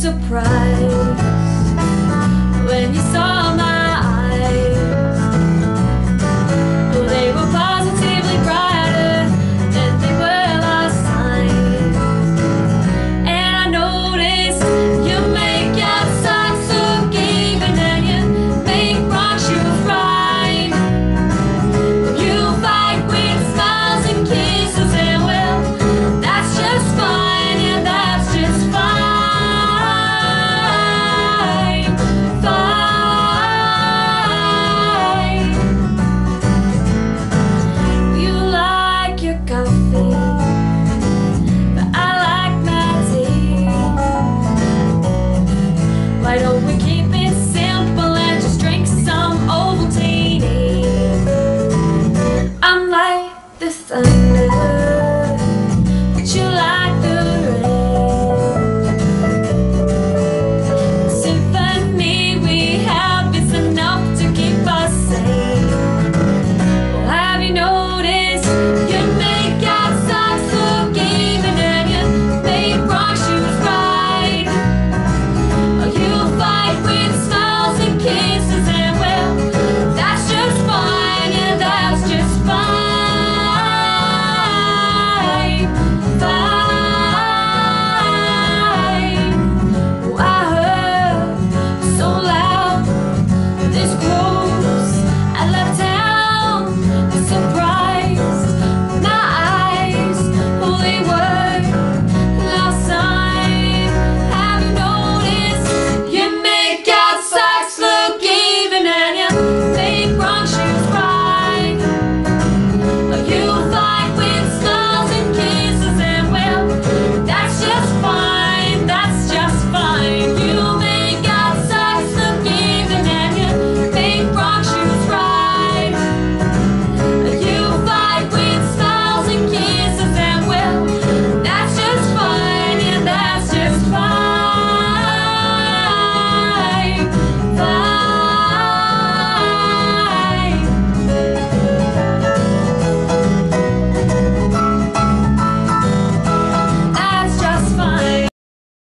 surprise.